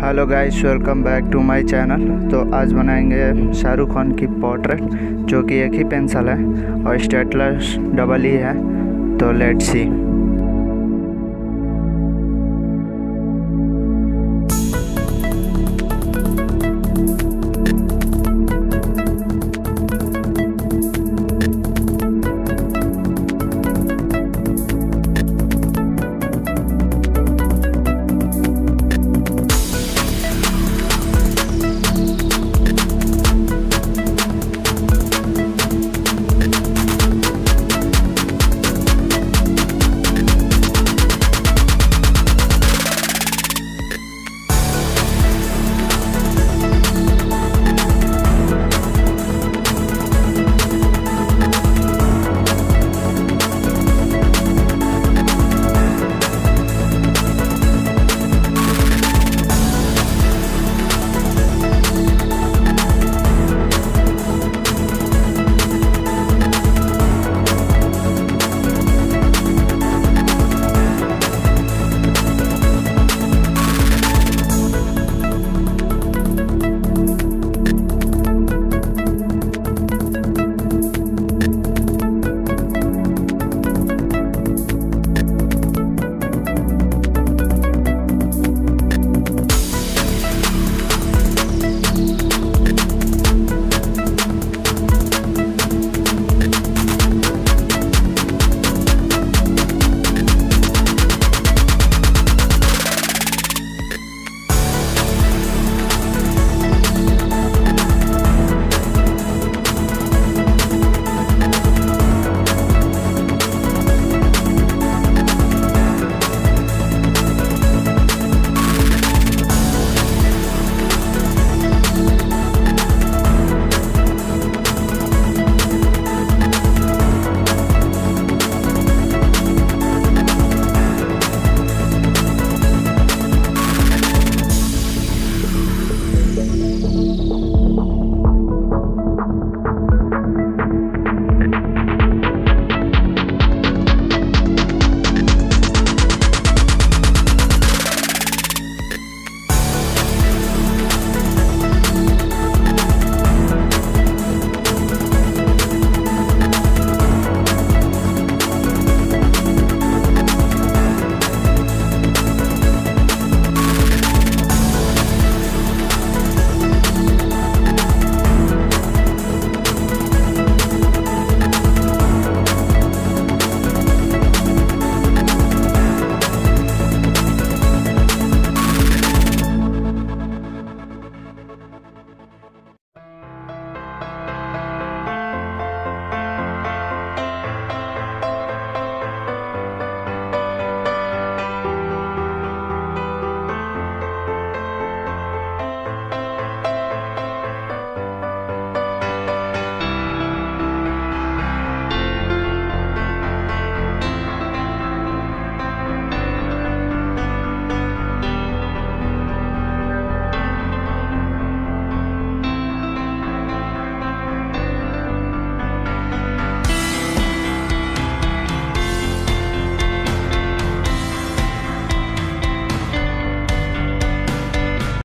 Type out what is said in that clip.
Hello guys welcome back to my channel तो आज बनाएँगे शाहरुख खान की पोर्ट्रेट जो कि एक ही पेंसिल है और स्टेटलस डबल ही है। तो लेट्स सी